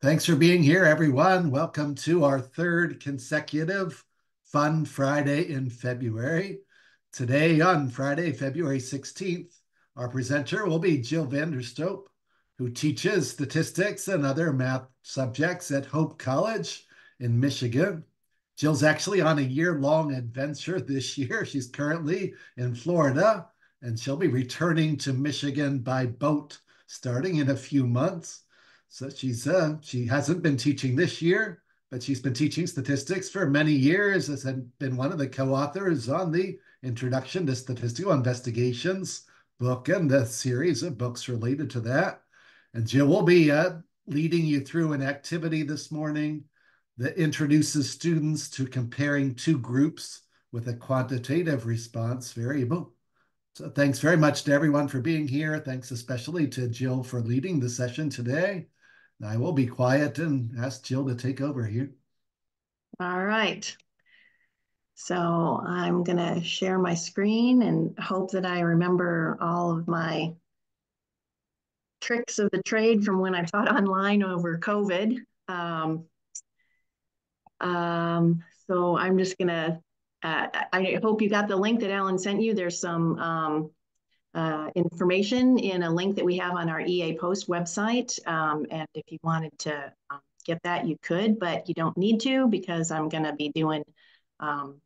Thanks for being here, everyone. Welcome to our third consecutive Fun Friday in February. Today, on Friday, February 16th, our presenter will be Jill Vanderstoep, who teaches statistics and other math subjects at Hope College in Michigan. Jill's actually on a year-long adventure this year. She's currently in Florida, and she'll be returning to Michigan by boat starting in a few months. So she's uh, she hasn't been teaching this year, but she's been teaching statistics for many years. Has been one of the co-authors on the Introduction to Statistical Investigations book and the series of books related to that. And Jill will be uh, leading you through an activity this morning that introduces students to comparing two groups with a quantitative response variable. So thanks very much to everyone for being here. Thanks especially to Jill for leading the session today. I will be quiet and ask Jill to take over here. All right. So I'm going to share my screen and hope that I remember all of my tricks of the trade from when I taught online over COVID. Um, um, so I'm just going to, uh, I hope you got the link that Alan sent you. There's some um, uh, information in a link that we have on our EA Post website. Um, and if you wanted to um, get that, you could, but you don't need to because I'm going to be doing um,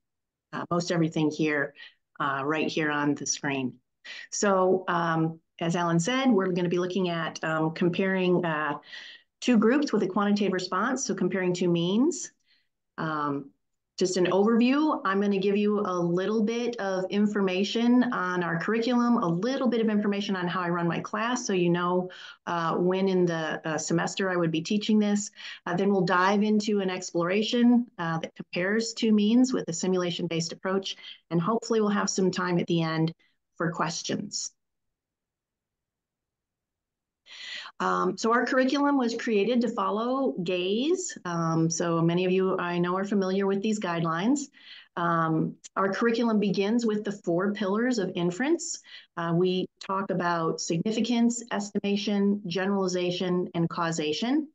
uh, most everything here, uh, right here on the screen. So um, as Alan said, we're going to be looking at um, comparing uh, two groups with a quantitative response, so comparing two means. Um, just an overview, I'm going to give you a little bit of information on our curriculum, a little bit of information on how I run my class so you know uh, when in the uh, semester I would be teaching this. Uh, then we'll dive into an exploration uh, that compares two means with a simulation-based approach, and hopefully we'll have some time at the end for questions. Um, so our curriculum was created to follow GAISE. Um, so many of you I know are familiar with these guidelines. Um, our curriculum begins with the four pillars of inference. Uh, we talk about significance, estimation, generalization, and causation.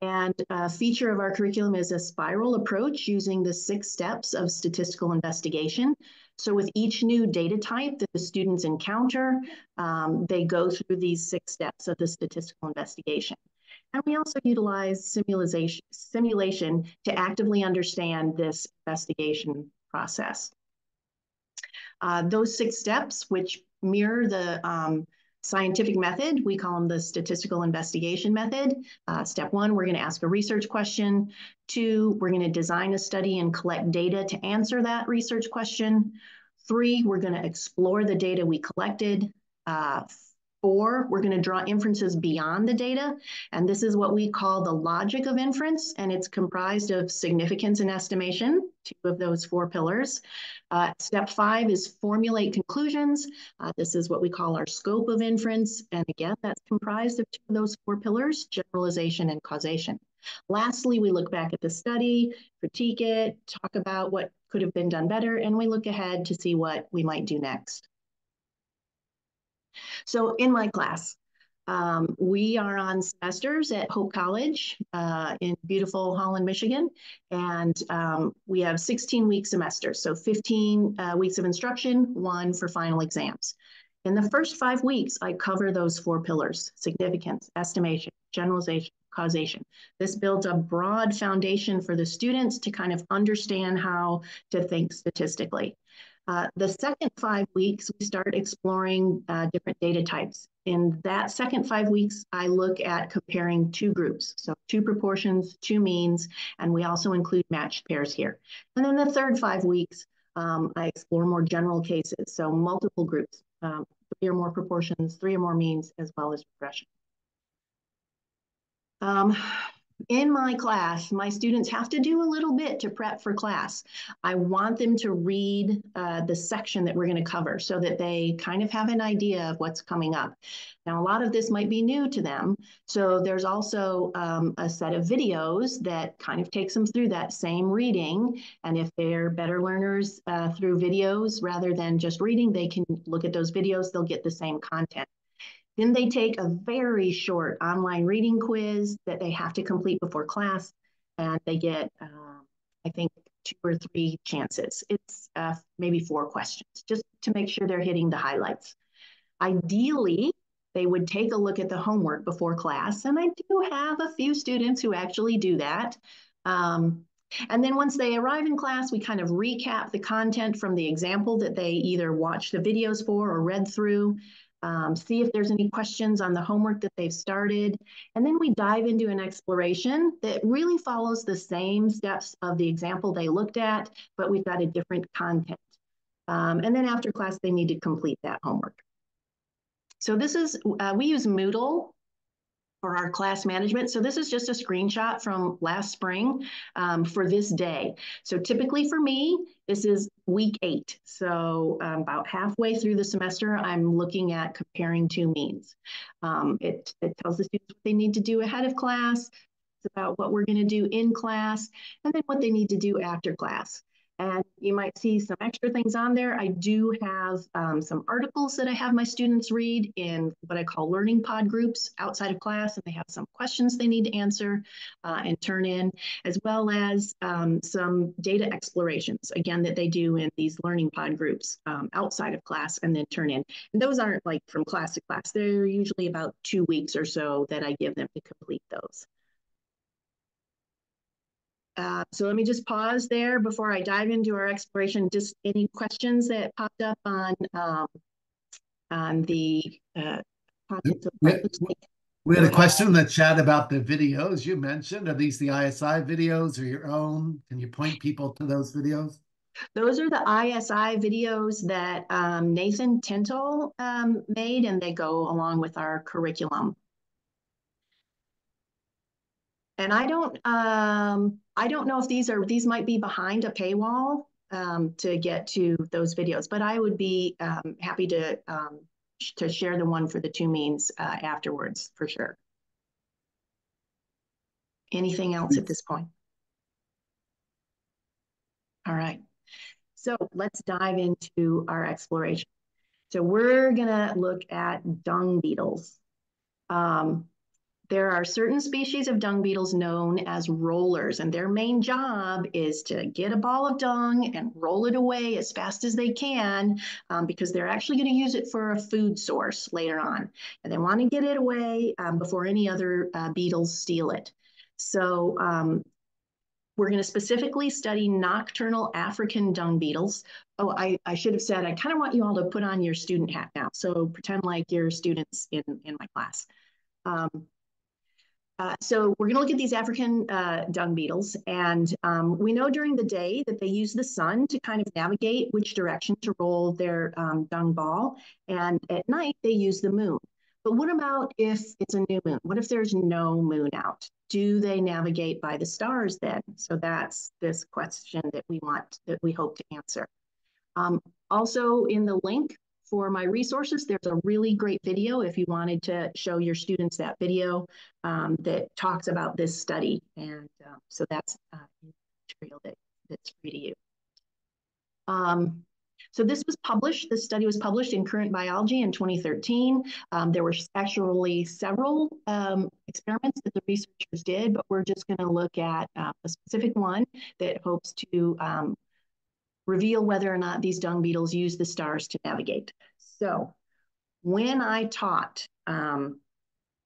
And a feature of our curriculum is a spiral approach using the six steps of statistical investigation. So with each new data type that the students encounter, um, they go through these six steps of the statistical investigation. And we also utilize simulation, simulation to actively understand this investigation process. Uh, those six steps, which mirror the um, scientific method, we call them the statistical investigation method. Uh, step one, we're going to ask a research question. Two, we're going to design a study and collect data to answer that research question. Three, we're going to explore the data we collected. Uh, Four, we're going to draw inferences beyond the data. And this is what we call the logic of inference. And it's comprised of significance and estimation, two of those four pillars. Uh, step five is formulate conclusions. Uh, this is what we call our scope of inference. And again, that's comprised of two of those four pillars, generalization and causation. Lastly, we look back at the study, critique it, talk about what could have been done better, and we look ahead to see what we might do next. So in my class, um, we are on semesters at Hope College uh, in beautiful Holland, Michigan, and um, we have 16 week semesters, so 15 uh, weeks of instruction, one for final exams. In the first five weeks, I cover those four pillars, significance, estimation, generalization, causation. This builds a broad foundation for the students to kind of understand how to think statistically. Uh, the second five weeks, we start exploring uh, different data types. In that second five weeks, I look at comparing two groups. So two proportions, two means, and we also include matched pairs here. And then the third five weeks, um, I explore more general cases. So multiple groups, um, three or more proportions, three or more means, as well as regression. Um, in my class, my students have to do a little bit to prep for class. I want them to read uh, the section that we're going to cover so that they kind of have an idea of what's coming up. Now, a lot of this might be new to them. So there's also um, a set of videos that kind of takes them through that same reading. And if they're better learners uh, through videos rather than just reading, they can look at those videos, they'll get the same content. Then they take a very short online reading quiz that they have to complete before class, and they get, um, I think, two or three chances. It's uh, maybe four questions, just to make sure they're hitting the highlights. Ideally, they would take a look at the homework before class, and I do have a few students who actually do that. Um, and then once they arrive in class, we kind of recap the content from the example that they either watched the videos for or read through, um, see if there's any questions on the homework that they've started. And then we dive into an exploration that really follows the same steps of the example they looked at, but we've got a different content. Um, and then after class, they need to complete that homework. So this is, uh, we use Moodle for our class management. So this is just a screenshot from last spring um, for this day. So typically for me, this is week eight. So um, about halfway through the semester, I'm looking at comparing two means. Um, it, it tells the students what they need to do ahead of class. It's about what we're going to do in class and then what they need to do after class. And you might see some extra things on there. I do have um, some articles that I have my students read in what I call learning pod groups outside of class, and they have some questions they need to answer uh, and turn in, as well as um, some data explorations, again, that they do in these learning pod groups um, outside of class and then turn in. And those aren't like from class to class. They're usually about two weeks or so that I give them to complete those. Uh, so let me just pause there before I dive into our exploration. Just any questions that popped up on um, on the uh, we, we had a question in the chat about the videos you mentioned. Are these the ISI videos or your own? Can you point people to those videos? Those are the ISI videos that um, Nathan Tintle um, made, and they go along with our curriculum. And I don't, um, I don't know if these are, these might be behind a paywall um, to get to those videos, but I would be um, happy to, um, to share the one for the two means uh, afterwards, for sure. Anything else at this point? All right. So let's dive into our exploration. So we're going to look at dung beetles. Um, there are certain species of dung beetles known as rollers, and their main job is to get a ball of dung and roll it away as fast as they can um, because they're actually going to use it for a food source later on. And they want to get it away um, before any other uh, beetles steal it. So um, we're going to specifically study nocturnal African dung beetles. Oh, I, I should have said, I kind of want you all to put on your student hat now. So pretend like you're students in, in my class. Um, uh, so we're going to look at these African uh, dung beetles, and um, we know during the day that they use the sun to kind of navigate which direction to roll their um, dung ball, and at night they use the moon. But what about if it's a new moon? What if there's no moon out? Do they navigate by the stars then? So that's this question that we want, that we hope to answer. Um, also in the link, for my resources, there's a really great video if you wanted to show your students that video um, that talks about this study. And um, so that's uh, material that, that's free to you. Um, so this was published, this study was published in Current Biology in 2013. Um, there were actually several um, experiments that the researchers did, but we're just gonna look at uh, a specific one that hopes to um, reveal whether or not these dung beetles use the stars to navigate. So when I taught, um,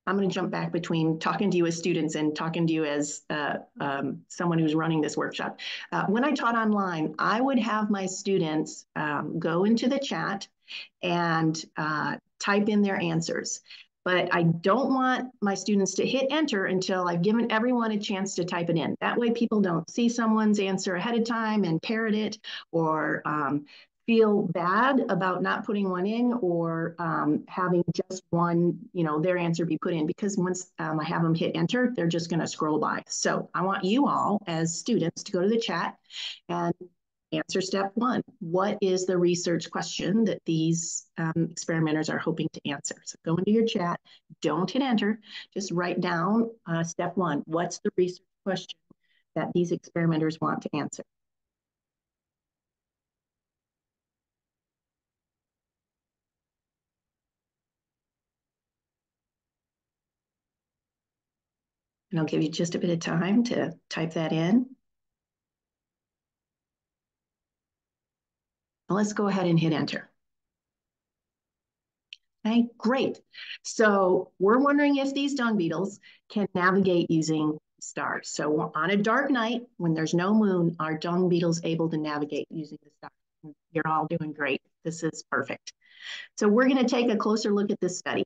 I'm going to jump back between talking to you as students and talking to you as uh, um, someone who's running this workshop. Uh, when I taught online, I would have my students um, go into the chat and uh, type in their answers but I don't want my students to hit enter until I've given everyone a chance to type it in. That way people don't see someone's answer ahead of time and parrot it or um, feel bad about not putting one in or um, having just one, you know, their answer be put in because once um, I have them hit enter, they're just going to scroll by. So I want you all as students to go to the chat and answer step one. What is the research question that these um, experimenters are hoping to answer? So go into your chat. Don't hit enter. Just write down uh, step one. What's the research question that these experimenters want to answer? And I'll give you just a bit of time to type that in. Let's go ahead and hit enter. Okay, great. So we're wondering if these dung beetles can navigate using stars. So on a dark night, when there's no moon, are dung beetles able to navigate using the stars? You're all doing great. This is perfect. So we're going to take a closer look at this study.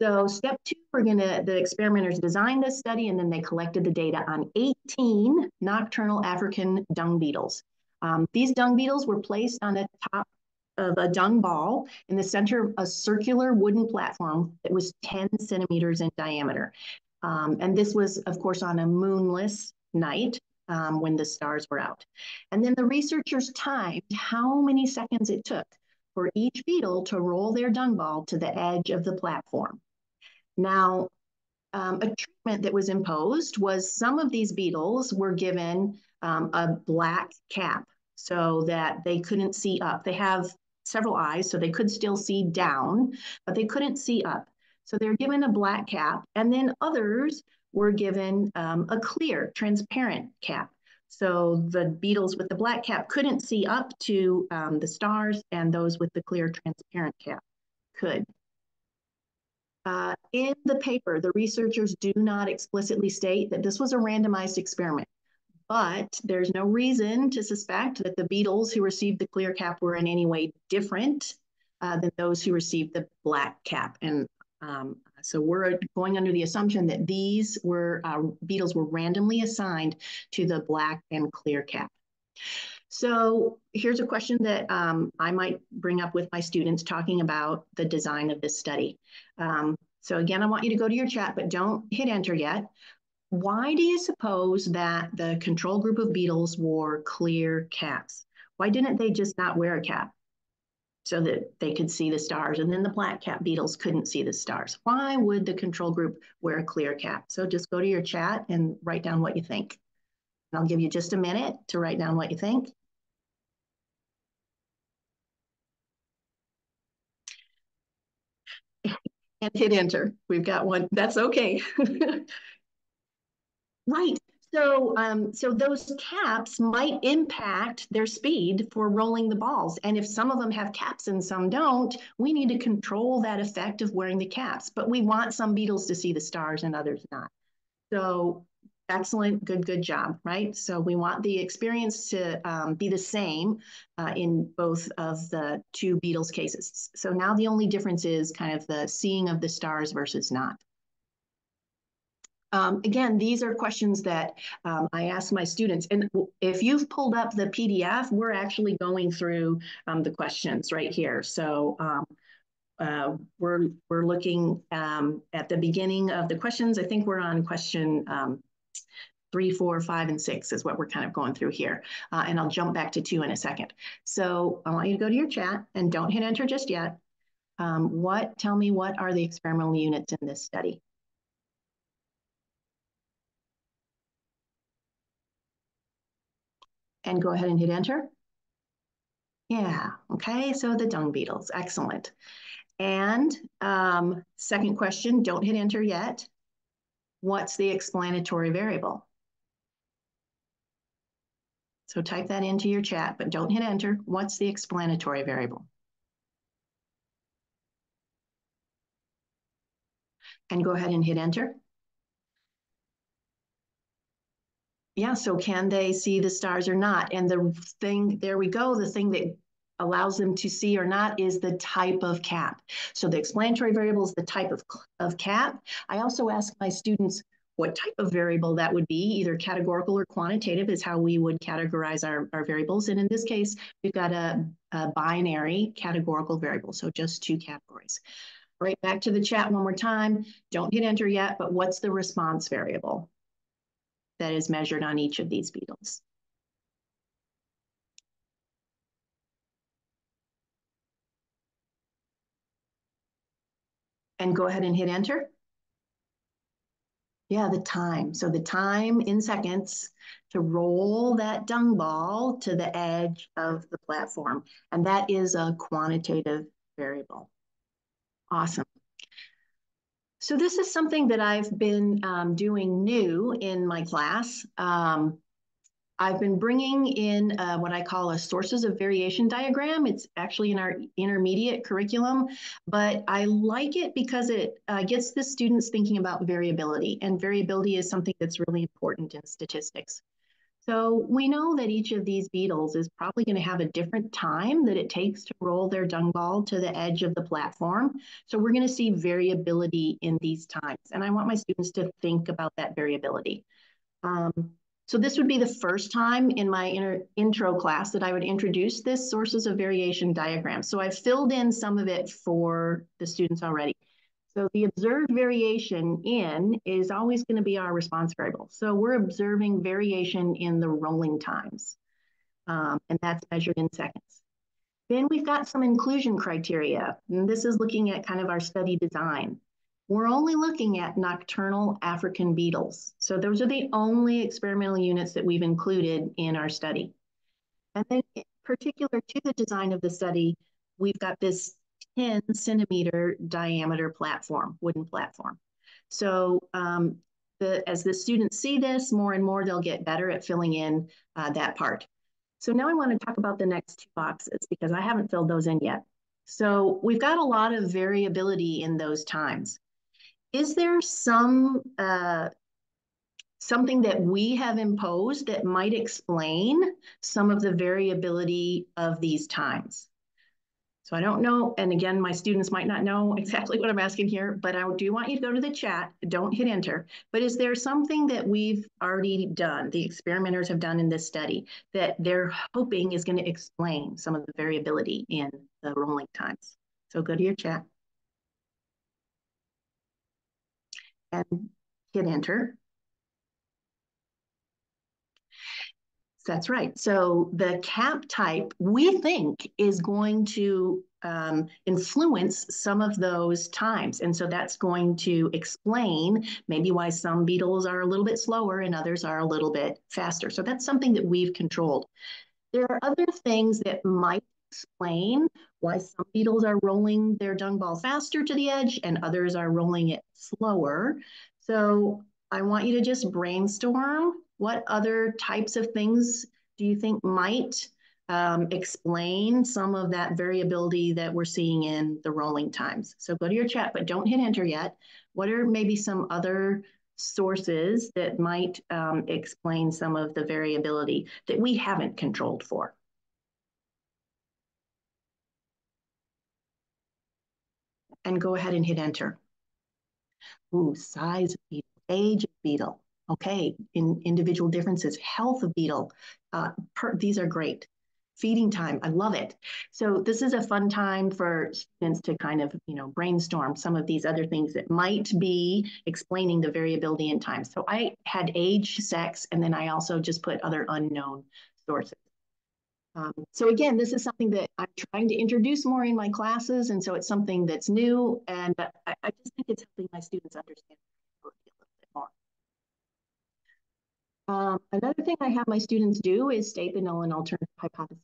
So step two, we're gonna, the experimenters designed this study and then they collected the data on 18 nocturnal African dung beetles. Um, these dung beetles were placed on the top of a dung ball in the center of a circular wooden platform that was 10 centimeters in diameter. Um, and this was, of course, on a moonless night um, when the stars were out. And then the researchers timed how many seconds it took for each beetle to roll their dung ball to the edge of the platform. Now, um, a treatment that was imposed was some of these beetles were given um, a black cap so that they couldn't see up. They have several eyes, so they could still see down, but they couldn't see up. So they're given a black cap, and then others were given um, a clear, transparent cap. So the beetles with the black cap couldn't see up to um, the stars, and those with the clear, transparent cap could. Uh, in the paper, the researchers do not explicitly state that this was a randomized experiment, but there's no reason to suspect that the beetles who received the clear cap were in any way different uh, than those who received the black cap. And um, so we're going under the assumption that these were uh, beetles were randomly assigned to the black and clear cap. So here's a question that um, I might bring up with my students talking about the design of this study. Um, so again, I want you to go to your chat, but don't hit enter yet. Why do you suppose that the control group of beetles wore clear caps? Why didn't they just not wear a cap so that they could see the stars and then the black cap beetles couldn't see the stars? Why would the control group wear a clear cap? So just go to your chat and write down what you think. And I'll give you just a minute to write down what you think. and hit enter. We've got one. That's okay. right. So, um, so those caps might impact their speed for rolling the balls. And if some of them have caps and some don't, we need to control that effect of wearing the caps. But we want some beetles to see the stars and others not. So excellent, good, good job, right? So we want the experience to um, be the same uh, in both of the two Beetles cases. So now the only difference is kind of the seeing of the stars versus not. Um, again, these are questions that um, I ask my students. And if you've pulled up the PDF, we're actually going through um, the questions right here. So um, uh, we're, we're looking um, at the beginning of the questions. I think we're on question um, three, four, five, and six is what we're kind of going through here. Uh, and I'll jump back to two in a second. So I want you to go to your chat and don't hit enter just yet. Um, what, tell me what are the experimental units in this study? And go ahead and hit enter. Yeah, okay, so the dung beetles, excellent. And um, second question, don't hit enter yet what's the explanatory variable? So type that into your chat, but don't hit enter. What's the explanatory variable? And go ahead and hit enter. Yeah, so can they see the stars or not? And the thing, there we go, the thing that allows them to see or not is the type of cap. So the explanatory variable is the type of, of cap. I also ask my students what type of variable that would be, either categorical or quantitative is how we would categorize our, our variables. And in this case, we've got a, a binary categorical variable, so just two categories. Right back to the chat one more time. Don't hit enter yet, but what's the response variable that is measured on each of these beetles? and go ahead and hit enter. Yeah, the time. So the time in seconds to roll that dung ball to the edge of the platform. And that is a quantitative variable. Awesome. So this is something that I've been um, doing new in my class. Um, I've been bringing in uh, what I call a sources of variation diagram. It's actually in our intermediate curriculum, but I like it because it uh, gets the students thinking about variability, and variability is something that's really important in statistics. So we know that each of these beetles is probably going to have a different time that it takes to roll their dung ball to the edge of the platform. So we're going to see variability in these times. And I want my students to think about that variability. Um, so this would be the first time in my intro class that I would introduce this sources of variation diagram. So I've filled in some of it for the students already. So the observed variation in is always going to be our response variable. So we're observing variation in the rolling times, um, and that's measured in seconds. Then we've got some inclusion criteria, and this is looking at kind of our study design. We're only looking at nocturnal African beetles. So those are the only experimental units that we've included in our study. And then particular to the design of the study, we've got this 10 centimeter diameter platform, wooden platform. So um, the, as the students see this, more and more they'll get better at filling in uh, that part. So now I want to talk about the next two boxes because I haven't filled those in yet. So we've got a lot of variability in those times is there some uh, something that we have imposed that might explain some of the variability of these times? So I don't know, and again, my students might not know exactly what I'm asking here, but I do want you to go to the chat, don't hit enter. But is there something that we've already done, the experimenters have done in this study, that they're hoping is gonna explain some of the variability in the rolling times? So go to your chat. and hit enter. That's right. So the cap type, we think, is going to um, influence some of those times. And so that's going to explain maybe why some beetles are a little bit slower and others are a little bit faster. So that's something that we've controlled. There are other things that might explain why some beetles are rolling their dung ball faster to the edge and others are rolling it slower. So I want you to just brainstorm what other types of things do you think might um, explain some of that variability that we're seeing in the rolling times. So go to your chat, but don't hit enter yet. What are maybe some other sources that might um, explain some of the variability that we haven't controlled for? and go ahead and hit enter. Ooh, size of beetle, age of beetle. Okay, in individual differences, health of beetle. Uh, per, these are great. Feeding time, I love it. So this is a fun time for students to kind of, you know, brainstorm some of these other things that might be explaining the variability in time. So I had age, sex, and then I also just put other unknown sources. Um, so again, this is something that I'm trying to introduce more in my classes, and so it's something that's new, and I, I just think it's helping my students understand a little bit more. Um, another thing I have my students do is state the null and alternative hypotheses.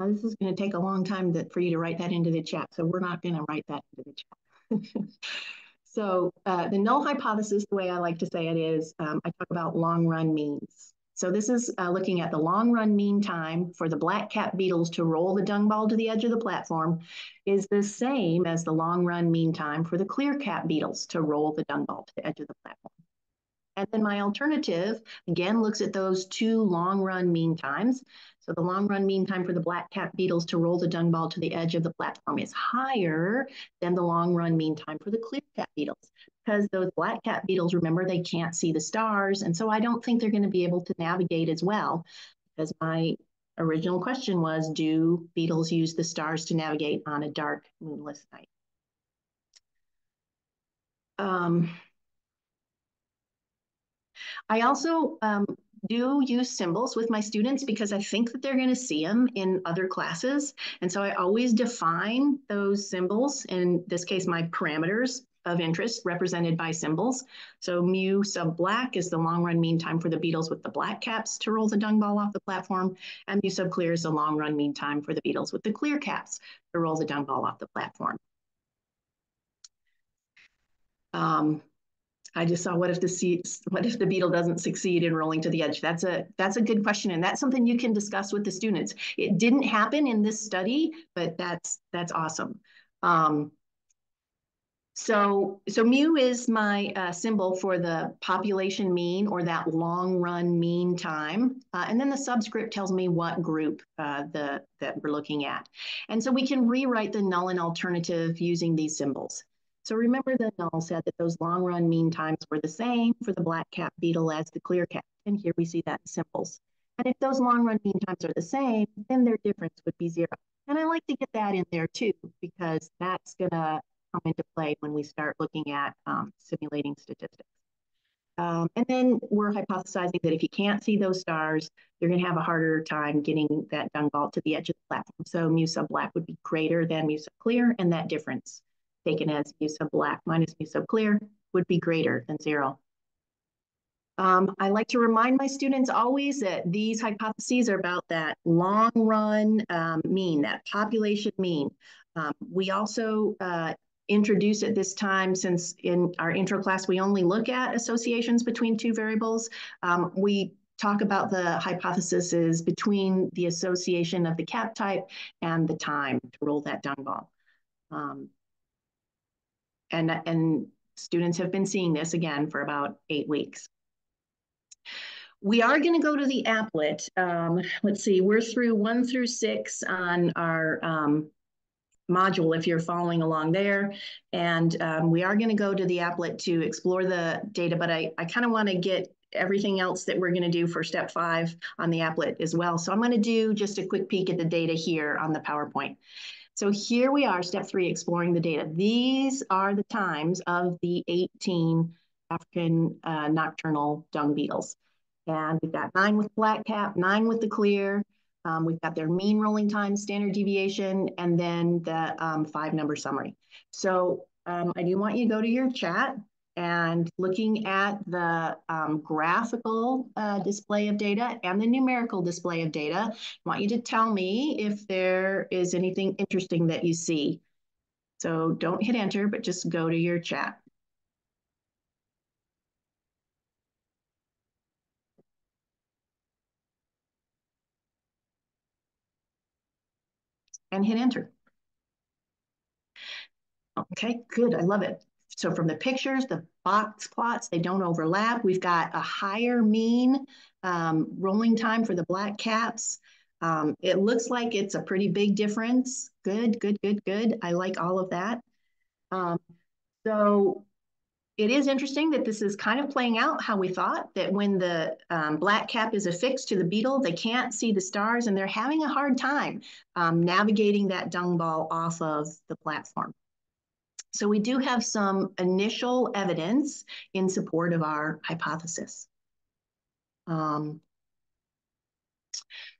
Now, this is going to take a long time that, for you to write that into the chat, so we're not going to write that into the chat. so uh, the null hypothesis, the way I like to say it is, um, I talk about long run means. So this is uh, looking at the long run mean time for the black cap beetles to roll the dung ball to the edge of the platform is the same as the long run mean time for the clear cap beetles to roll the dung ball to the edge of the platform. And then my alternative, again, looks at those two long run mean times. So the long run mean time for the black cap beetles to roll the dung ball to the edge of the platform is higher than the long run mean time for the clear cap beetles because those black cap beetles, remember, they can't see the stars. And so I don't think they're going to be able to navigate as well because my original question was, do beetles use the stars to navigate on a dark moonless night? Um, I also um, do use symbols with my students because I think that they're going to see them in other classes. And so I always define those symbols, in this case, my parameters, of interest represented by symbols. So mu sub black is the long run mean time for the beetles with the black caps to roll the dung ball off the platform. And mu sub clear is the long run mean time for the beetles with the clear caps to roll the dung ball off the platform. Um, I just saw what if the what if the beetle doesn't succeed in rolling to the edge? That's a that's a good question, and that's something you can discuss with the students. It didn't happen in this study, but that's that's awesome. Um, so, so mu is my uh, symbol for the population mean or that long run mean time. Uh, and then the subscript tells me what group uh, the, that we're looking at. And so we can rewrite the null and alternative using these symbols. So remember the null said that those long run mean times were the same for the black cap beetle as the clear cap. And here we see that in symbols. And if those long run mean times are the same, then their difference would be zero. And I like to get that in there too, because that's gonna come into play when we start looking at um, simulating statistics. Um, and then we're hypothesizing that if you can't see those stars, you're going to have a harder time getting that dung ball to the edge of the platform. So mu sub black would be greater than mu sub clear, and that difference taken as mu sub black minus mu sub clear would be greater than zero. Um, I like to remind my students always that these hypotheses are about that long run um, mean, that population mean. Um, we also uh, introduce at this time, since in our intro class, we only look at associations between two variables. Um, we talk about the hypotheses between the association of the cap type and the time to roll that dung ball. And, and students have been seeing this again for about eight weeks. We are going to go to the applet. Um, let's see, we're through one through six on our um, module if you're following along there. And um, we are going to go to the applet to explore the data, but I, I kind of want to get everything else that we're going to do for step five on the applet as well. So I'm going to do just a quick peek at the data here on the PowerPoint. So here we are, step three, exploring the data. These are the times of the 18 African uh, nocturnal dung beetles. And we've got nine with black cap, nine with the clear, um, we've got their mean rolling time, standard deviation, and then the um, five number summary. So um, I do want you to go to your chat and looking at the um, graphical uh, display of data and the numerical display of data, I want you to tell me if there is anything interesting that you see. So don't hit enter, but just go to your chat. and hit enter. Okay, good, I love it. So from the pictures, the box plots, they don't overlap. We've got a higher mean um, rolling time for the black caps. Um, it looks like it's a pretty big difference. Good, good, good, good. I like all of that. Um, so it is interesting that this is kind of playing out how we thought that when the um, black cap is affixed to the beetle, they can't see the stars and they're having a hard time um, navigating that dung ball off of the platform. So we do have some initial evidence in support of our hypothesis. Um,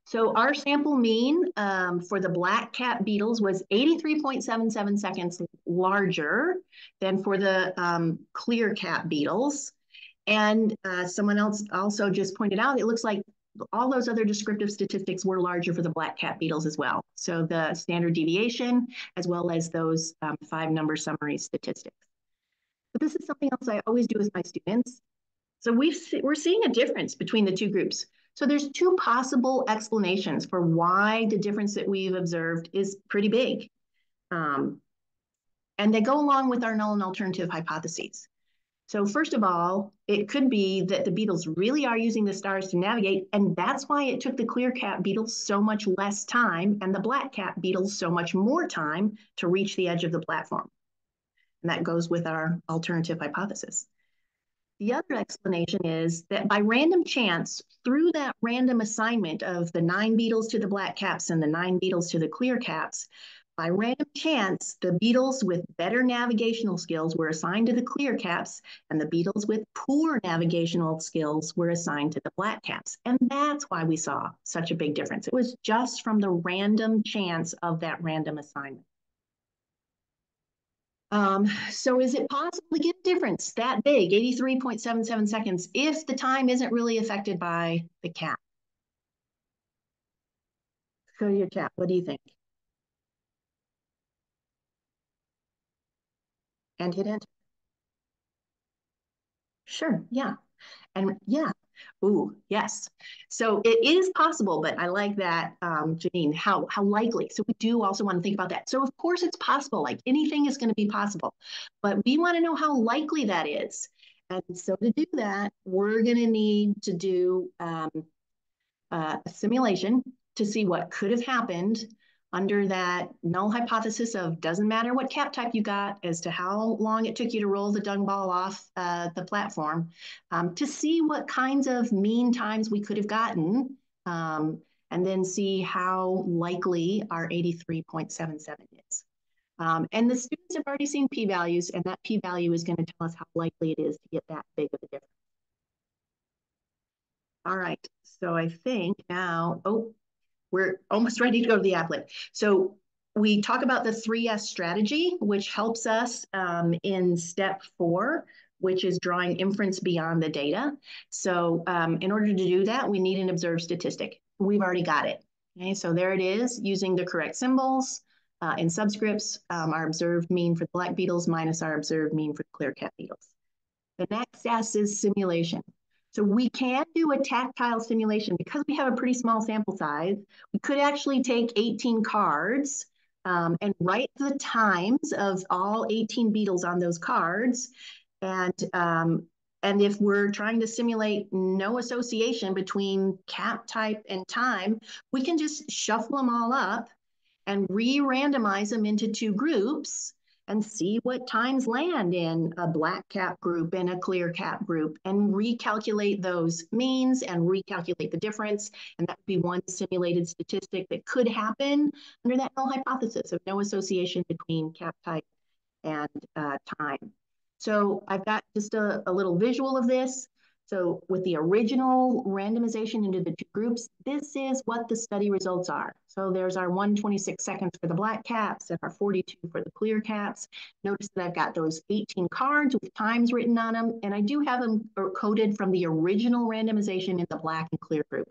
so our sample mean um, for the black cap beetles was 83.77 seconds larger than for the um, clear cap beetles. And uh, someone else also just pointed out, it looks like all those other descriptive statistics were larger for the black cap beetles as well. So the standard deviation, as well as those um, five number summary statistics. But this is something else I always do with my students. So we we're seeing a difference between the two groups. So there's two possible explanations for why the difference that we've observed is pretty big. Um, and they go along with our null and alternative hypotheses. So first of all, it could be that the beetles really are using the stars to navigate, and that's why it took the clear cap beetles so much less time and the black cap beetles so much more time to reach the edge of the platform. And that goes with our alternative hypothesis. The other explanation is that by random chance, through that random assignment of the nine beetles to the black caps and the nine beetles to the clear caps, by random chance, the beetles with better navigational skills were assigned to the clear caps, and the beetles with poor navigational skills were assigned to the black caps. And that's why we saw such a big difference. It was just from the random chance of that random assignment. Um, so is it possible to get a difference that big, 83.77 seconds, if the time isn't really affected by the cap? Show your chat. What do you think? And hit enter. Sure, yeah. And yeah, ooh, yes. So it is possible, but I like that, um, Janine, how, how likely. So we do also want to think about that. So of course it's possible, like anything is going to be possible, but we want to know how likely that is. And so to do that, we're going to need to do um, uh, a simulation to see what could have happened under that null hypothesis of doesn't matter what cap type you got as to how long it took you to roll the dung ball off uh, the platform um, to see what kinds of mean times we could have gotten um, and then see how likely our 83.77 is. Um, and the students have already seen p-values and that p-value is going to tell us how likely it is to get that big of a difference. All right, so I think now, oh, we're almost ready to go to the applet. So we talk about the 3S strategy, which helps us um, in step four, which is drawing inference beyond the data. So um, in order to do that, we need an observed statistic. We've already got it. Okay, so there it is, using the correct symbols uh, in subscripts, um, our observed mean for the black beetles minus our observed mean for the clear cap beetles. The next S is simulation. So we can do a tactile simulation because we have a pretty small sample size. We could actually take 18 cards um, and write the times of all 18 beetles on those cards. And, um, and if we're trying to simulate no association between cap type and time, we can just shuffle them all up and re-randomize them into two groups and see what times land in a black cap group and a clear cap group and recalculate those means and recalculate the difference. And that would be one simulated statistic that could happen under that null hypothesis of no association between cap type and uh, time. So I've got just a, a little visual of this. So with the original randomization into the two groups, this is what the study results are. So there's our 126 seconds for the black caps and our 42 for the clear caps. Notice that I've got those 18 cards with times written on them, and I do have them coded from the original randomization in the black and clear group.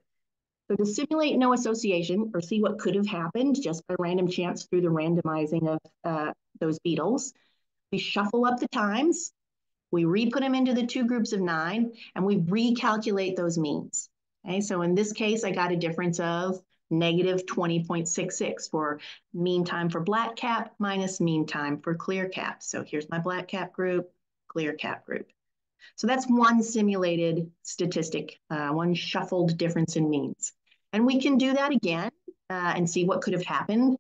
So to simulate no association or see what could have happened just by random chance through the randomizing of uh, those beetles, we shuffle up the times we re-put them into the two groups of nine and we recalculate those means. Okay, so in this case, I got a difference of negative 20.66 for mean time for black cap minus mean time for clear cap. So here's my black cap group, clear cap group. So that's one simulated statistic, uh, one shuffled difference in means. And we can do that again uh, and see what could have happened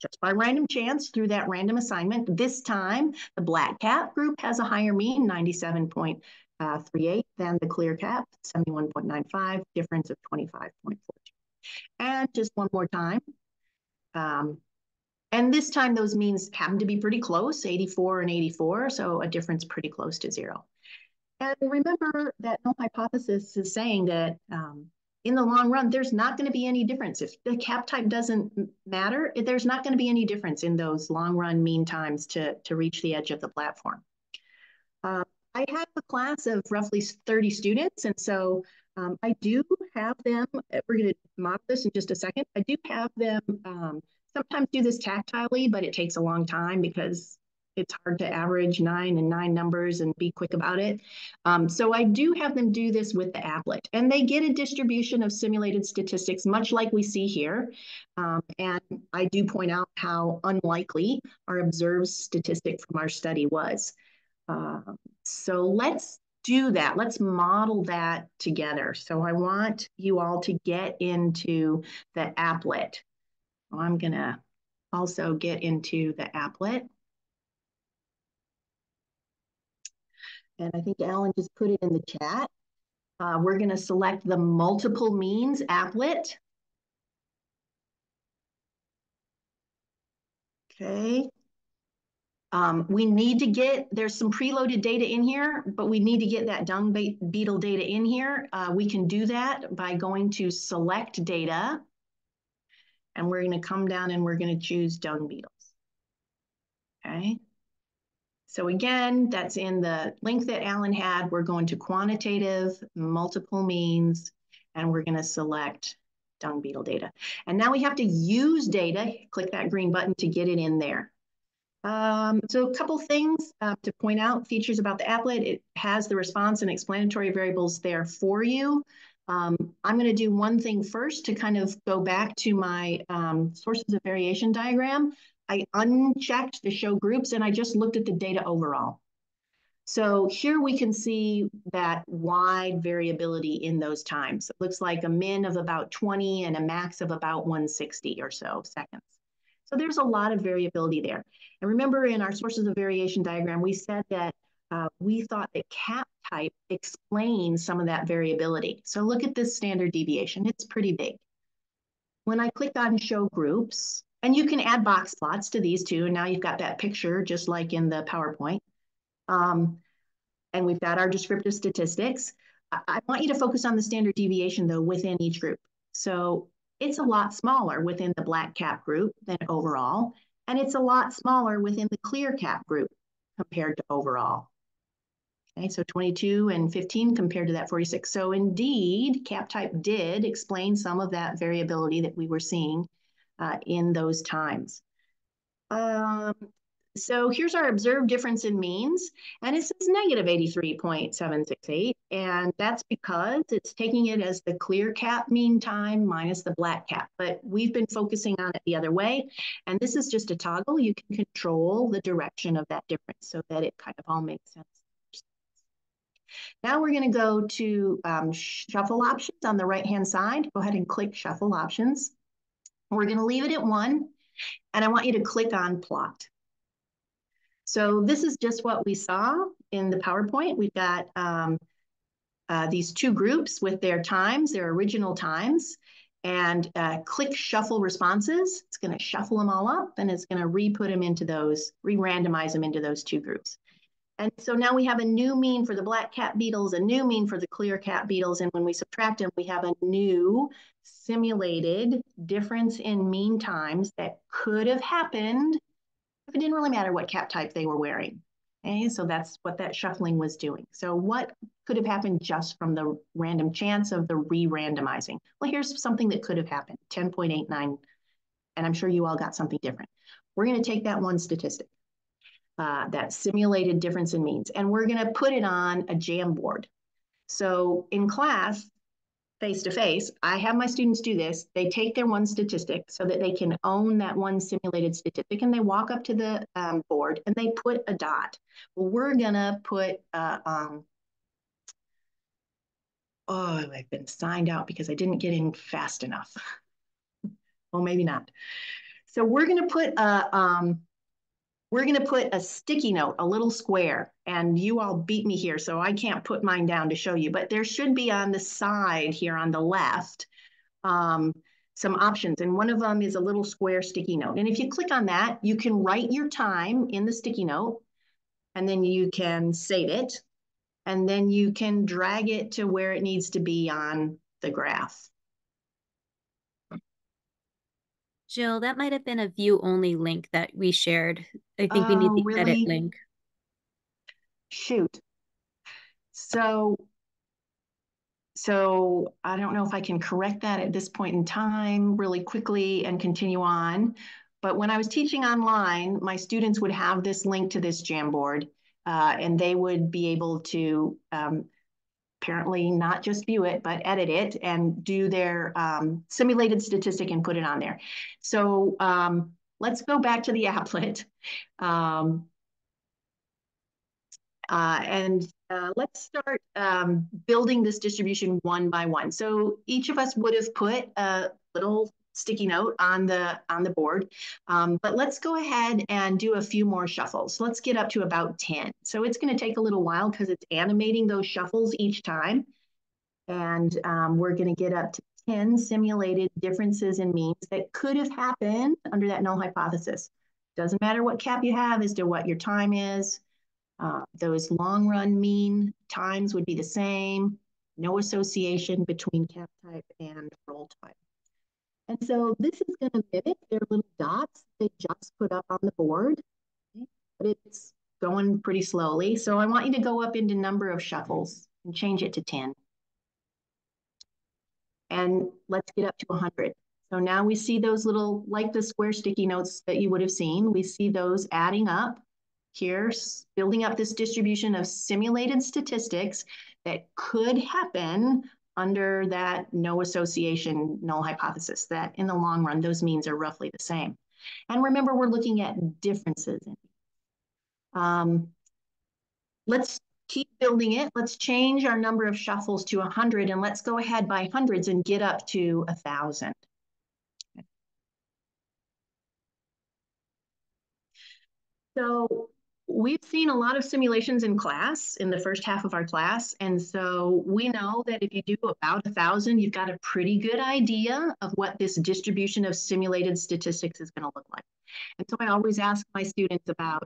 just by random chance through that random assignment. This time, the black cap group has a higher mean, 97.38, than the clear cap, 71.95, difference of 25.42. And just one more time. Um, and this time, those means happen to be pretty close, 84 and 84, so a difference pretty close to zero. And remember that null hypothesis is saying that um, in the long run, there's not going to be any difference. If the cap type doesn't matter, there's not going to be any difference in those long run mean times to, to reach the edge of the platform. Uh, I have a class of roughly 30 students, and so um, I do have them, we're going to model this in just a second, I do have them um, sometimes do this tactilely, but it takes a long time because it's hard to average nine and nine numbers and be quick about it. Um, so I do have them do this with the applet and they get a distribution of simulated statistics, much like we see here. Um, and I do point out how unlikely our observed statistic from our study was. Uh, so let's do that. Let's model that together. So I want you all to get into the applet. I'm gonna also get into the applet. And I think Alan just put it in the chat. Uh, we're going to select the multiple means applet. Okay. Um, we need to get, there's some preloaded data in here, but we need to get that dung be beetle data in here. Uh, we can do that by going to select data. And we're going to come down and we're going to choose dung beetles. Okay. So again, that's in the link that Alan had. We're going to quantitative, multiple means, and we're going to select dung beetle data. And now we have to use data, click that green button to get it in there. Um, so a couple things uh, to point out, features about the applet. It has the response and explanatory variables there for you. Um, I'm going to do one thing first to kind of go back to my um, sources of variation diagram. I unchecked the show groups and I just looked at the data overall. So here we can see that wide variability in those times. It looks like a min of about 20 and a max of about 160 or so seconds. So there's a lot of variability there. And remember in our sources of variation diagram, we said that uh, we thought that cap type explains some of that variability. So look at this standard deviation. It's pretty big. When I click on show groups, and you can add box plots to these too, and now you've got that picture just like in the PowerPoint. Um, and we've got our descriptive statistics. I, I want you to focus on the standard deviation though within each group. So it's a lot smaller within the black cap group than overall, and it's a lot smaller within the clear cap group compared to overall. Okay, so 22 and 15 compared to that 46. So indeed, cap type did explain some of that variability that we were seeing uh, in those times. Um, so here's our observed difference in means, and it says negative 83.768, and that's because it's taking it as the clear cap mean time minus the black cap, but we've been focusing on it the other way, and this is just a toggle. You can control the direction of that difference so that it kind of all makes sense. Now we're going to go to um, shuffle options on the right-hand side. Go ahead and click shuffle options. We're going to leave it at one, and I want you to click on plot. So this is just what we saw in the PowerPoint. We've got um, uh, these two groups with their times, their original times, and uh, click shuffle responses. It's going to shuffle them all up and it's going to re-put them into those, re-randomize them into those two groups. And so now we have a new mean for the black cap beetles, a new mean for the clear cap beetles. And when we subtract them, we have a new simulated difference in mean times that could have happened if it didn't really matter what cap type they were wearing. Okay, so that's what that shuffling was doing. So what could have happened just from the random chance of the re-randomizing? Well, here's something that could have happened, 10.89, and I'm sure you all got something different. We're gonna take that one statistic, uh, that simulated difference in means, and we're gonna put it on a Jamboard. So in class, face to face, I have my students do this. They take their one statistic so that they can own that one simulated statistic and they walk up to the um, board and they put a dot. Well, we're gonna put, uh, um, oh, I've been signed out because I didn't get in fast enough. well, maybe not. So we're gonna put a, um, we're going to put a sticky note, a little square, and you all beat me here, so I can't put mine down to show you, but there should be on the side here on the left um, some options, and one of them is a little square sticky note. And if you click on that, you can write your time in the sticky note, and then you can save it, and then you can drag it to where it needs to be on the graph. Jill, that might have been a view only link that we shared. I think we need the really? edit link. Shoot. So, so I don't know if I can correct that at this point in time really quickly and continue on. But when I was teaching online, my students would have this link to this Jamboard, uh, and they would be able to um, apparently not just view it, but edit it and do their um, simulated statistic and put it on there. So um, let's go back to the applet. Um, uh, and uh, let's start um, building this distribution one by one. So each of us would have put a little sticky note on the on the board. Um, but let's go ahead and do a few more shuffles. Let's get up to about 10. So it's going to take a little while because it's animating those shuffles each time. And um, we're going to get up to 10 simulated differences in means that could have happened under that null hypothesis. Doesn't matter what cap you have as to what your time is. Uh, those long run mean times would be the same. No association between cap type and roll time. And so this is going to mimic their little dots they just put up on the board, but it's going pretty slowly. So I want you to go up into number of shuffles and change it to 10. And let's get up to 100. So now we see those little, like the square sticky notes that you would have seen, we see those adding up here, building up this distribution of simulated statistics that could happen under that no association null hypothesis, that in the long run, those means are roughly the same. And remember, we're looking at differences. Um, let's keep building it. Let's change our number of shuffles to 100 and let's go ahead by hundreds and get up to 1,000. So we've seen a lot of simulations in class in the first half of our class. And so we know that if you do about a thousand, you've got a pretty good idea of what this distribution of simulated statistics is going to look like. And so I always ask my students about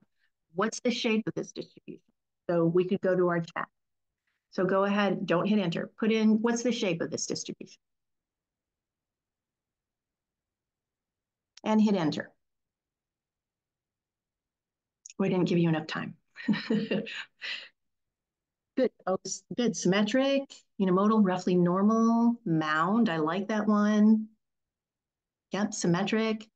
what's the shape of this distribution? So we could go to our chat. So go ahead, don't hit enter. Put in what's the shape of this distribution? And hit enter. We didn't give you enough time. good. Oh, good. Symmetric, unimodal, roughly normal, mound. I like that one. Yep, symmetric,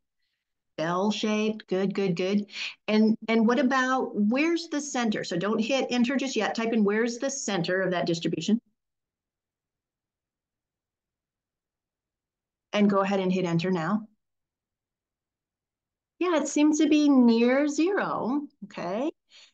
bell shaped. Good, good, good. And and what about where's the center? So don't hit enter just yet. Type in where's the center of that distribution. And go ahead and hit enter now. Yeah, it seems to be near zero, okay?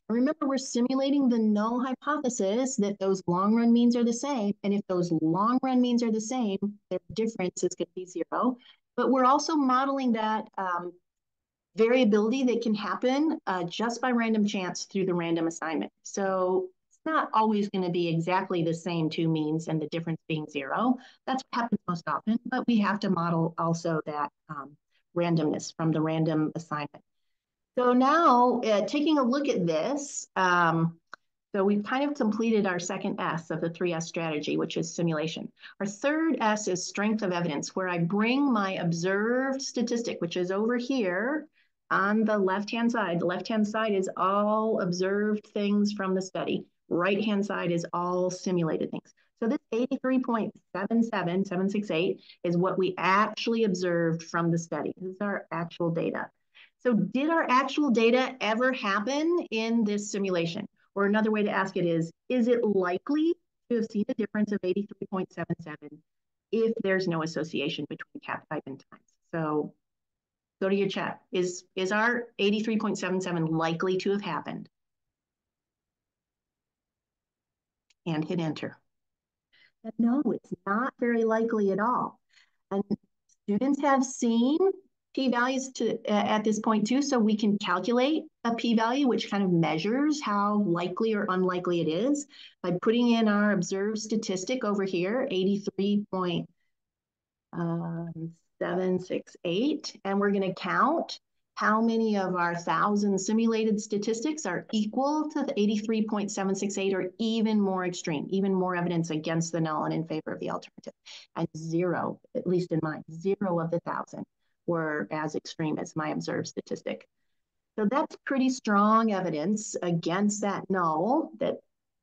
Remember, we're simulating the null hypothesis that those long run means are the same. And if those long run means are the same, their difference is going to be zero. But we're also modeling that um, variability that can happen uh, just by random chance through the random assignment. So it's not always going to be exactly the same two means and the difference being zero. That's what happens most often, but we have to model also that um, randomness from the random assignment. So now uh, taking a look at this, um, so we've kind of completed our second S of the 3S strategy, which is simulation. Our third S is strength of evidence, where I bring my observed statistic, which is over here on the left-hand side. The left-hand side is all observed things from the study. Right-hand side is all simulated things. So this 83.77768 is what we actually observed from the study. This is our actual data. So did our actual data ever happen in this simulation? Or another way to ask it is, is it likely to have seen a difference of 83.77 if there's no association between cap type and times? So go to your chat. Is, is our 83.77 likely to have happened? And hit enter. And no, it's not very likely at all. And students have seen p-values to at this point too, so we can calculate a p-value, which kind of measures how likely or unlikely it is by putting in our observed statistic over here, 83.768, um, and we're going to count how many of our thousand simulated statistics are equal to the 83.768 or even more extreme, even more evidence against the null and in favor of the alternative. And zero, at least in mine, zero of the thousand were as extreme as my observed statistic. So that's pretty strong evidence against that null that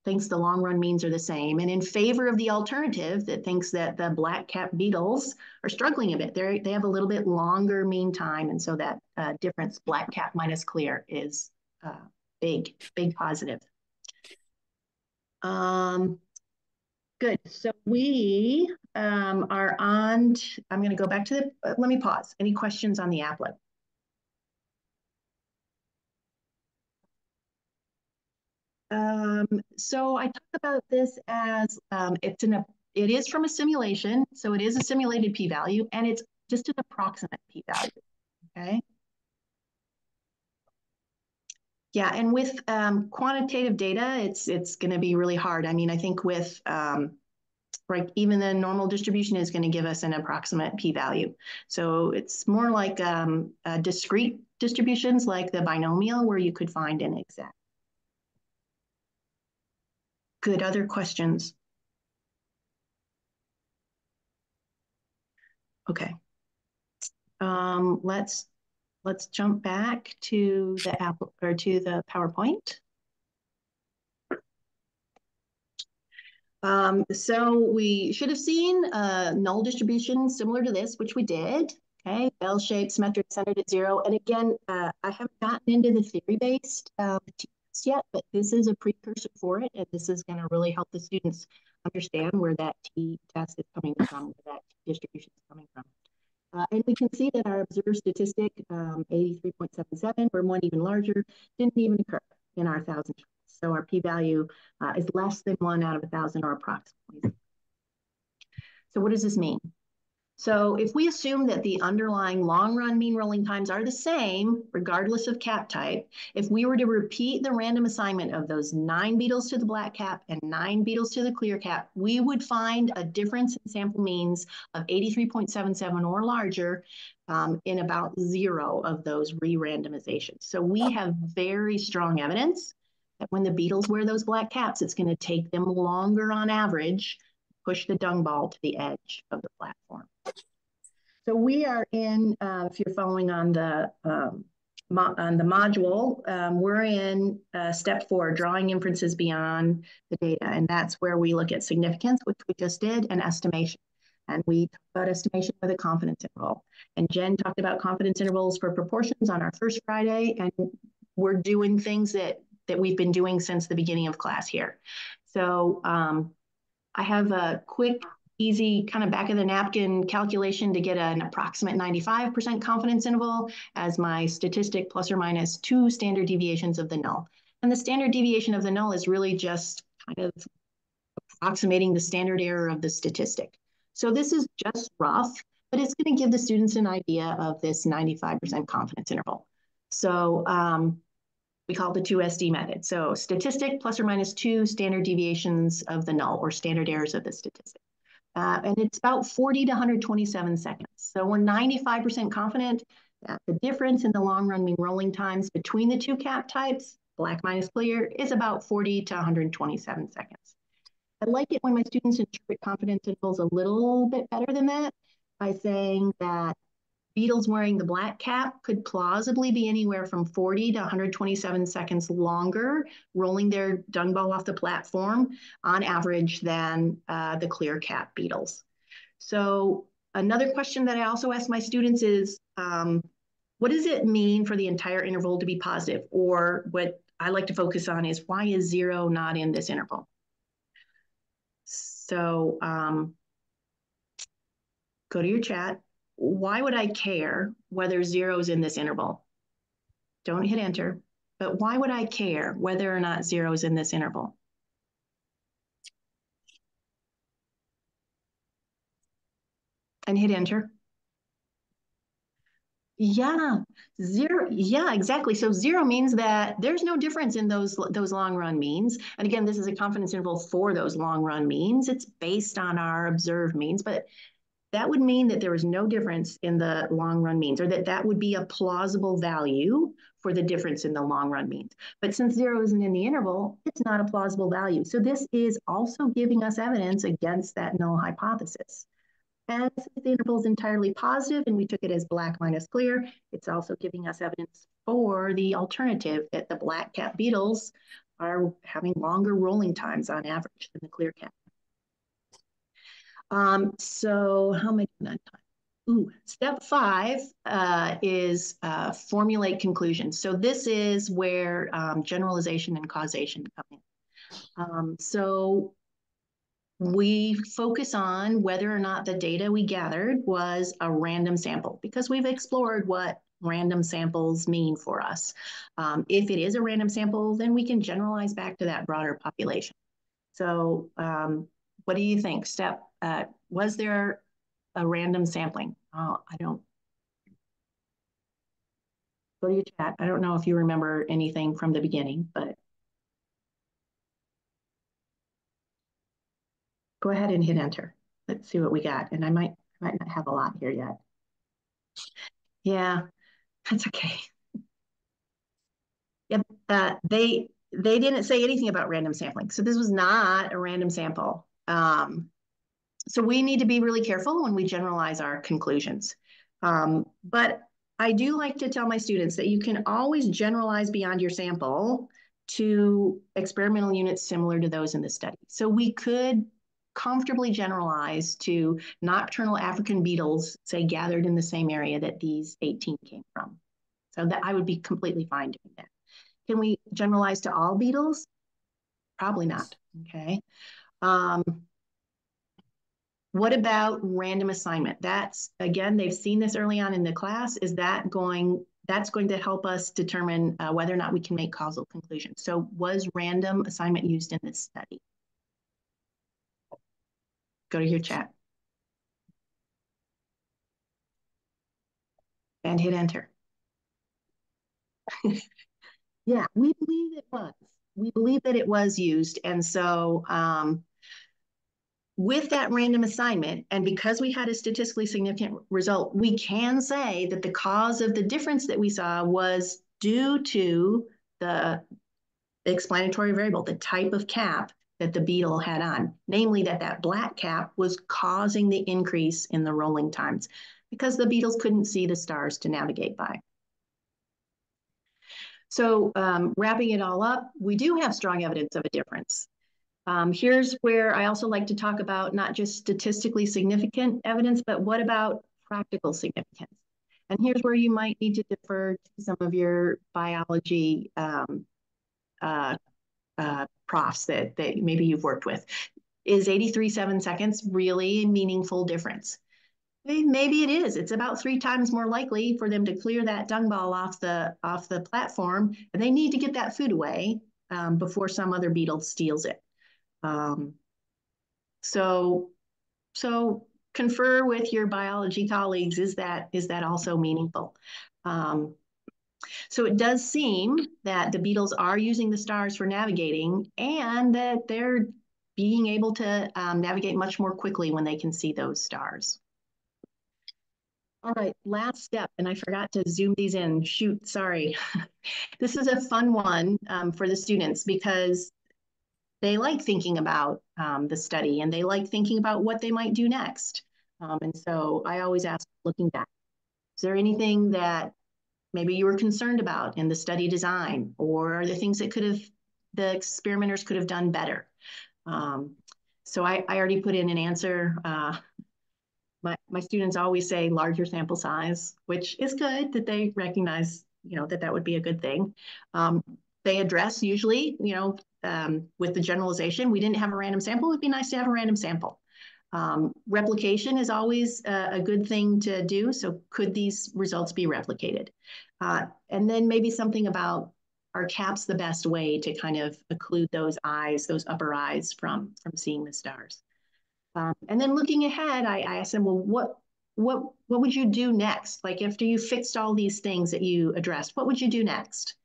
thinks the long run means are the same, and in favor of the alternative that thinks that the black cap beetles are struggling a bit. They they have a little bit longer mean time, and so that uh, difference, black cap minus clear, is uh, big, big positive. Um, good. So we um, are on. I'm going to go back to the. Uh, let me pause. Any questions on the applet? Um, so I talk about this as um, it's an it is from a simulation, so it is a simulated p-value, and it's just an approximate p-value. Okay. Yeah, and with um, quantitative data, it's it's going to be really hard. I mean, I think with um, like even the normal distribution is going to give us an approximate p-value. So it's more like um, discrete distributions, like the binomial, where you could find an exact. Good. Other questions? Okay. Um, let's let's jump back to the app or to the PowerPoint. Um, so we should have seen a null distribution similar to this, which we did. Okay, bell-shaped, symmetric, centered at zero. And again, uh, I haven't gotten into the theory-based uh, yet, but this is a precursor for it, and this is going to really help the students understand where that t-test is coming from, where that t distribution is coming from. Uh, and we can see that our observed statistic, um, 83.77, or one even larger, didn't even occur in our 1,000 So our p-value uh, is less than one out of a 1,000 or approximately. So what does this mean? So if we assume that the underlying long run mean rolling times are the same, regardless of cap type, if we were to repeat the random assignment of those nine beetles to the black cap and nine beetles to the clear cap, we would find a difference in sample means of 83.77 or larger um, in about zero of those re-randomizations. So we have very strong evidence that when the beetles wear those black caps, it's going to take them longer on average push the dung ball to the edge of the platform. So we are in, uh, if you're following on the um, on the module, um, we're in uh, step four, drawing inferences beyond the data. And that's where we look at significance, which we just did, and estimation. And we talked about estimation with a confidence interval. And Jen talked about confidence intervals for proportions on our first Friday. And we're doing things that, that we've been doing since the beginning of class here. So um, I have a quick, easy kind of back of the napkin calculation to get an approximate 95% confidence interval as my statistic plus or minus two standard deviations of the null. And the standard deviation of the null is really just kind of approximating the standard error of the statistic. So this is just rough, but it's going to give the students an idea of this 95% confidence interval. So um, we call the 2SD method. So statistic plus or minus two standard deviations of the null or standard errors of the statistic. Uh, and it's about 40 to 127 seconds. So we're 95% confident that the difference in the long run mean rolling times between the two cap types, black minus clear, is about 40 to 127 seconds. I like it when my students interpret confidence intervals a little bit better than that by saying that Beetles wearing the black cap could plausibly be anywhere from 40 to 127 seconds longer, rolling their dung ball off the platform on average than uh, the clear cap beetles. So another question that I also ask my students is, um, what does it mean for the entire interval to be positive? Or what I like to focus on is why is zero not in this interval? So um, go to your chat why would I care whether zero is in this interval? Don't hit enter, but why would I care whether or not zero is in this interval? And hit enter. Yeah, zero. Yeah, exactly. So zero means that there's no difference in those those long run means. And again, this is a confidence interval for those long run means. It's based on our observed means, but that would mean that there is no difference in the long run means, or that that would be a plausible value for the difference in the long run means. But since zero isn't in the interval, it's not a plausible value. So this is also giving us evidence against that null hypothesis. And since the interval is entirely positive and we took it as black minus clear, it's also giving us evidence for the alternative that the black cap beetles are having longer rolling times on average than the clear cap. Um, so how am I doing on time? Ooh, step five uh, is uh, formulate conclusions. So this is where um, generalization and causation come in. Um, so we focus on whether or not the data we gathered was a random sample because we've explored what random samples mean for us. Um, if it is a random sample, then we can generalize back to that broader population. So um, what do you think? Step, uh, was there a random sampling? Oh, I don't. Go to your chat. I don't know if you remember anything from the beginning, but go ahead and hit enter. Let's see what we got. And I might, I might not have a lot here yet. Yeah, that's okay. Yep, uh, they they didn't say anything about random sampling. So this was not a random sample. Um, so we need to be really careful when we generalize our conclusions. Um, but I do like to tell my students that you can always generalize beyond your sample to experimental units similar to those in the study. So we could comfortably generalize to nocturnal African beetles, say, gathered in the same area that these 18 came from. So that I would be completely fine doing that. Can we generalize to all beetles? Probably not, okay? Um, what about random assignment? That's, again, they've seen this early on in the class. Is that going, that's going to help us determine uh, whether or not we can make causal conclusions. So was random assignment used in this study? Go to your chat. And hit enter. yeah, we believe it was. We believe that it was used. And so um, with that random assignment, and because we had a statistically significant result, we can say that the cause of the difference that we saw was due to the explanatory variable, the type of cap that the beetle had on, namely that that black cap was causing the increase in the rolling times because the beetles couldn't see the stars to navigate by. So um, wrapping it all up, we do have strong evidence of a difference. Um, here's where I also like to talk about not just statistically significant evidence, but what about practical significance? And here's where you might need to defer to some of your biology um, uh, uh, profs that, that maybe you've worked with. Is 83.7 seconds really a meaningful difference? Maybe it is. It's about three times more likely for them to clear that dung ball off the off the platform, and they need to get that food away um, before some other beetle steals it. Um, so, so confer with your biology colleagues. Is that is that also meaningful? Um, so it does seem that the beetles are using the stars for navigating and that they're being able to um, navigate much more quickly when they can see those stars. All right, last step, and I forgot to zoom these in. Shoot, sorry. this is a fun one um, for the students because they like thinking about um, the study and they like thinking about what they might do next. Um, and so I always ask, looking back, is there anything that maybe you were concerned about in the study design, or there things that could have the experimenters could have done better? Um, so I, I already put in an answer. Uh, my, my students always say larger sample size, which is good that they recognize, you know, that that would be a good thing. Um, they address usually, you know, um, with the generalization, we didn't have a random sample. It'd be nice to have a random sample. Um, replication is always a, a, good thing to do. So could these results be replicated? Uh, and then maybe something about are caps the best way to kind of occlude those eyes, those upper eyes from, from seeing the stars? Um, and then looking ahead, I, I asked them, well, what, what, what would you do next? Like after you fixed all these things that you addressed, what would you do next?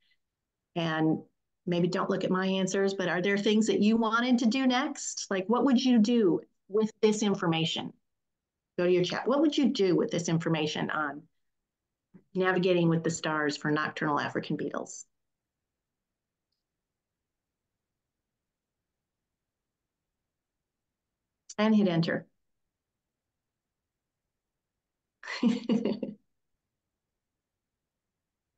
And maybe don't look at my answers, but are there things that you wanted to do next? Like what would you do with this information? Go to your chat. What would you do with this information on navigating with the stars for nocturnal African beetles? And hit enter.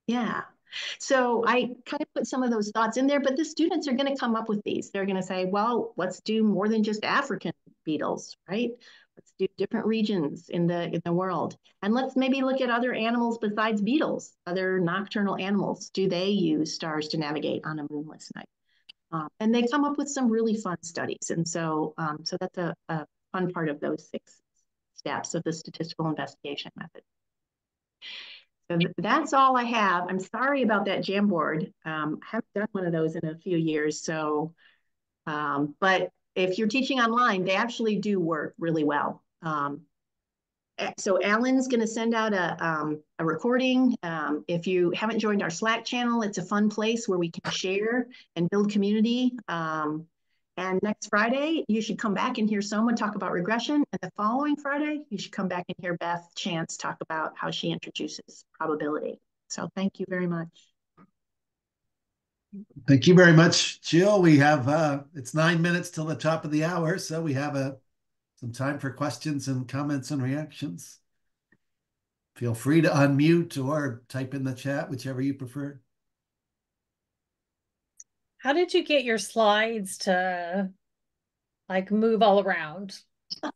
yeah. So I kind of put some of those thoughts in there, but the students are going to come up with these. They're going to say, well, let's do more than just African beetles, right? Let's do different regions in the in the world. And let's maybe look at other animals besides beetles, other nocturnal animals. Do they use stars to navigate on a moonless night? Um, and they come up with some really fun studies. And so, um, so that's a, a fun part of those six steps of the statistical investigation method. So that's all I have. I'm sorry about that Jamboard. Um, I haven't done one of those in a few years. So, um, but if you're teaching online, they actually do work really well. Um, so Allan's going to send out a, um, a recording. Um, if you haven't joined our Slack channel, it's a fun place where we can share and build community. And next Friday, you should come back and hear someone talk about regression. And the following Friday, you should come back and hear Beth Chance talk about how she introduces probability. So thank you very much. Thank you very much, Jill. We have, uh, it's nine minutes till the top of the hour. So we have a, uh, some time for questions and comments and reactions. Feel free to unmute or type in the chat, whichever you prefer. How did you get your slides to like move all around?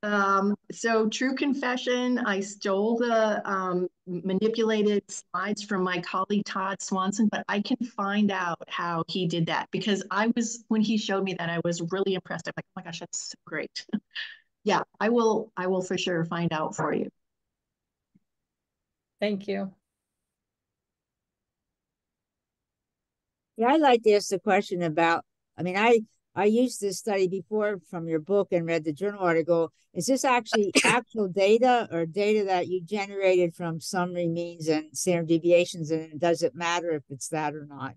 Um, so true confession, I stole the um, manipulated slides from my colleague Todd Swanson, but I can find out how he did that because I was, when he showed me that, I was really impressed. I'm like, oh my gosh, that's so great. yeah, I will, I will for sure find out for you. Thank you. Yeah, I'd like to ask the question about, I mean, I I used this study before from your book and read the journal article. Is this actually actual data or data that you generated from summary means and standard deviations? And does it matter if it's that or not?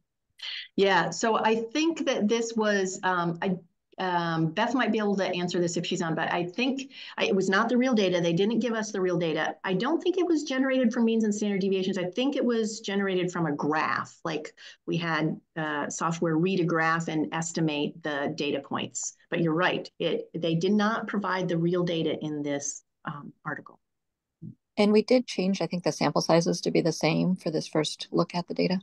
Yeah, so I think that this was, um, I um, Beth might be able to answer this if she's on, but I think I, it was not the real data. They didn't give us the real data. I don't think it was generated from means and standard deviations. I think it was generated from a graph. Like we had uh, software read a graph and estimate the data points. But you're right. It they did not provide the real data in this um, article. And we did change, I think, the sample sizes to be the same for this first look at the data.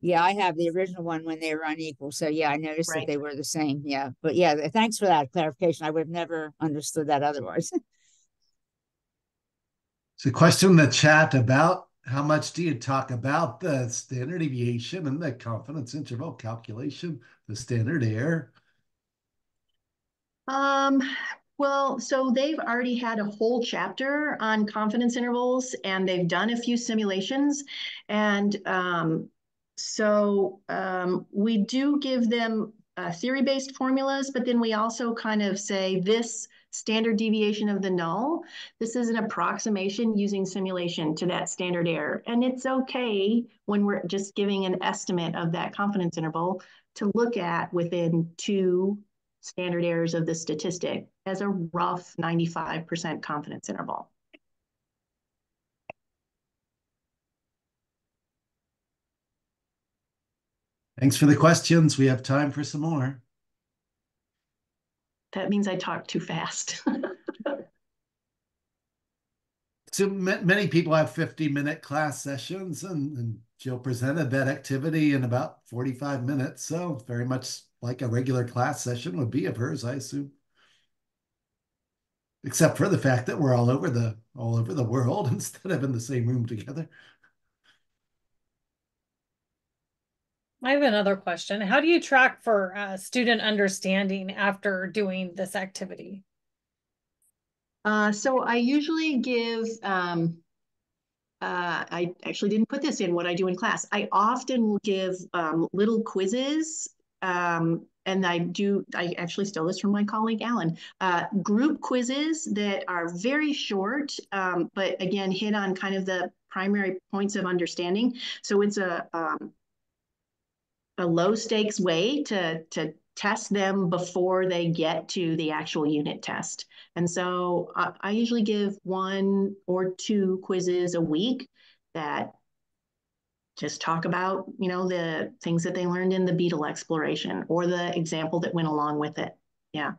Yeah, I have the original one when they were unequal. So yeah, I noticed Right. that they were the same. Yeah. But yeah, thanks for that clarification. I would have never understood that otherwise. It's a question in the chat about how much do you talk about the standard deviation and the confidence interval calculation, the standard error? Um, well, so they've already had a whole chapter on confidence intervals and they've done a few simulations. And um, so um, we do give them uh, theory-based formulas, but then we also kind of say this standard deviation of the null, this is an approximation using simulation to that standard error. And it's okay when we're just giving an estimate of that confidence interval to look at within two standard errors of the statistic as a rough 95% confidence interval. Thanks for the questions. We have time for some more. That means I talk too fast. So many people have 50 minute class sessions, and, and Jill presented that activity in about 45 minutes. So, very much like a regular class session would be of hers, I assume. Except for the fact that we're all over the all over the world instead of in the same room together. I have another question. How do you track for uh, student understanding after doing this activity? Uh, so I usually give, um, uh, I actually didn't put this in what I do in class. I often will give um, little quizzes. Um, and I do, I actually stole this from my colleague Allan, uh, group quizzes that are very short, um, but again, hit on kind of the primary points of understanding. So it's a, um, a low stakes way to, to test them before they get to the actual unit test. And so I, I usually give one or two quizzes a week that just talk about, you know, the things that they learned in the beetle exploration or the example that went along with it. Yeah.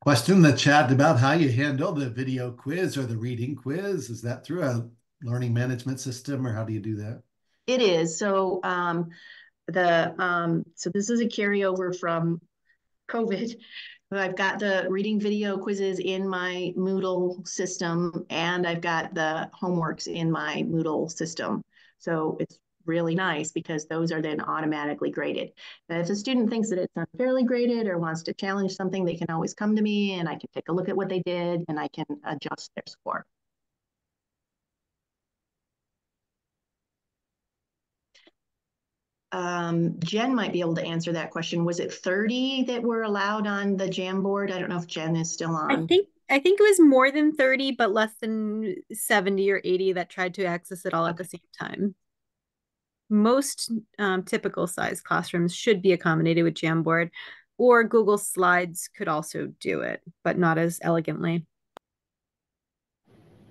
Question in the chat about how you handle the video quiz or the reading quiz. Is that through a learning management system or how do you do that? It is. So um, the um, so this is a carryover from COVID. I've got the reading video quizzes in my Moodle system, and I've got the homeworks in my Moodle system. So it's really nice because those are then automatically graded. Now, if a student thinks that it's unfairly graded or wants to challenge something, they can always come to me and I can take a look at what they did and I can adjust their score. Um, Jen might be able to answer that question. Was it 30 that were allowed on the Jamboard? I don't know if Jen is still on. I think I think it was more than 30, but less than 70 or 80 that tried to access it all at the same time. Most um, typical size classrooms should be accommodated with Jamboard, or Google Slides could also do it, but not as elegantly.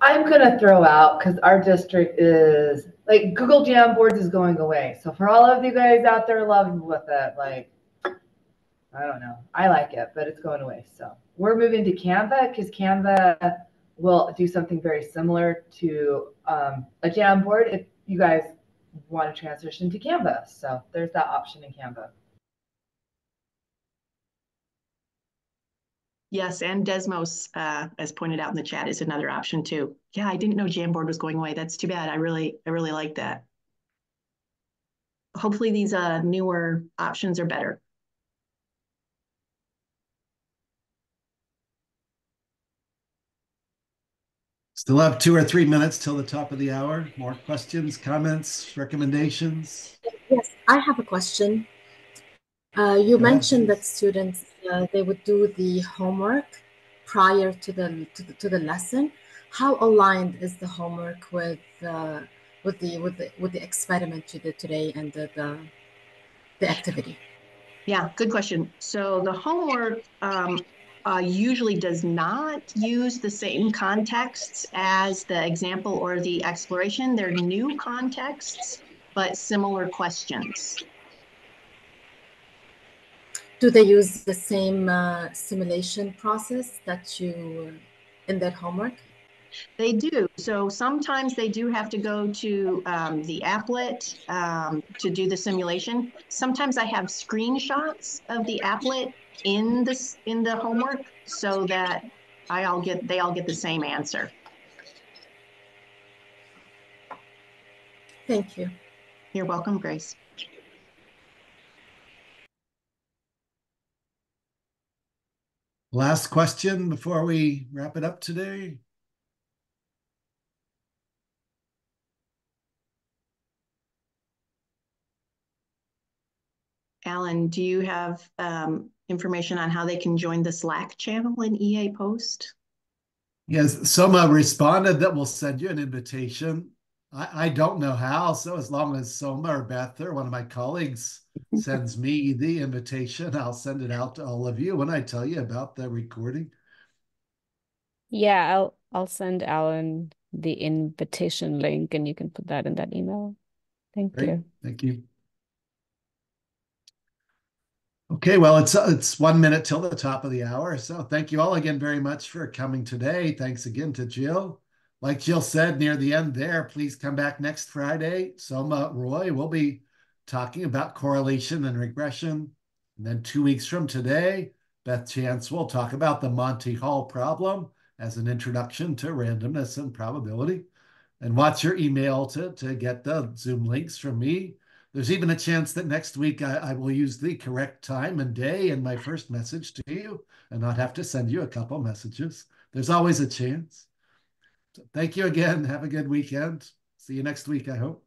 I'm gonna throw out because our district is like Google Jamboards is going away. So for all of you guys out there loving with it, like I don't know, I like it, but it's going away. So we're moving to Canva because Canva we'll do something very similar to um, a Jamboard if you guys want to transition to Canva. So there's that option in Canva. Yes, and Desmos, uh, as pointed out in the chat, is another option too. Yeah, I didn't know Jamboard was going away. That's too bad. I really, I really like that. Hopefully these uh, newer options are better. Still have two or three minutes till the top of the hour. More questions, comments, recommendations? Yes, I have a question. Uh, you Go mentioned that students uh, they would do the homework prior to the, to the to the lesson. How aligned is the homework with uh, with the with the with the experiment you did today and the the, the activity? Yeah, good question. So the homework um, uh, usually does not use the same contexts as the example or the exploration. They're new contexts, but similar questions. Do they use the same uh, simulation process that you in that homework? They do. So sometimes they do have to go to um, the applet um, to do the simulation. Sometimes I have screenshots of the applet in this in the homework so that I all get they all get the same answer. Thank you. You're welcome, Grace. Last question before we wrap it up today. Allan, do you have um, information on how they can join the Slack channel in EA Post? Yes, Soma responded that we'll send you an invitation. I, I don't know how, so as long as Soma or Beth or one of my colleagues sends me the invitation, I'll send it out to all of you when I tell you about the recording. Yeah, I'll I'll send Allan the invitation link and you can put that in that email. Thank Great, you. thank you. Okay, well, it's it's one minute till the top of the hour. So thank you all again very much for coming today. Thanks again to Jill. Like Jill said near the end there, please come back next Friday. Soma Roy will be talking about correlation and regression. And then two weeks from today, Beth Chance will talk about the Monty Hall problem as an introduction to randomness and probability. And watch your email to, to get the Zoom links from me. There's even a chance that next week I, I, will use the correct time and day in my first message to you and not have to send you a couple messages. There's always a chance. Thank you again. Have a good weekend. See you next week, I hope.